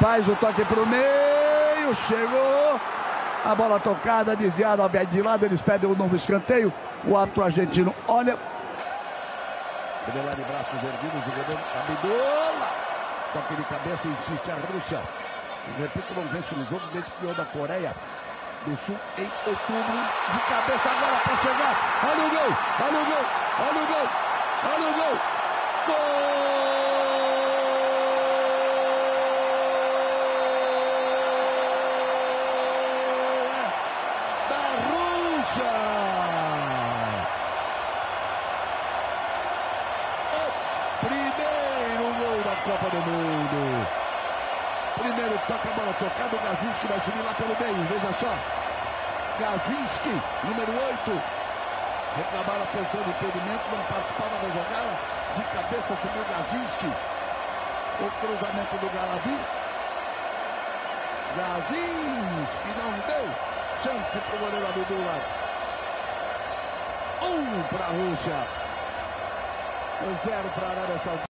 Faz o toque pro meio. Chegou. A bola tocada, desviada, de lado. Eles pedem um novo escanteio. O árbitro argentino olha. Você vê lá de braços erguidos do goleiro Amendola. Toque de cabeça, insiste a Rússia. Repito, não vence um jogo desde que ganhou da Coreia do Sul em outubro. De cabeça agora para chegar. Olha o gol, olha o gol, olha o gol, olha o gol. Gol! Rússia! O primeiro gol da Copa do Mundo. Primeiro toca a bola tocada, o Gazinski vai subir lá pelo meio, veja só. Gazinski, número 8. Reclamaram a posição de impedimento, não participava da jogada. De cabeça subiu Gazinski. O cruzamento do Galavi. Gazinski não deu chance para o goleiro Abdullah. Um para a Rússia. Zero para a Arábia Saudita.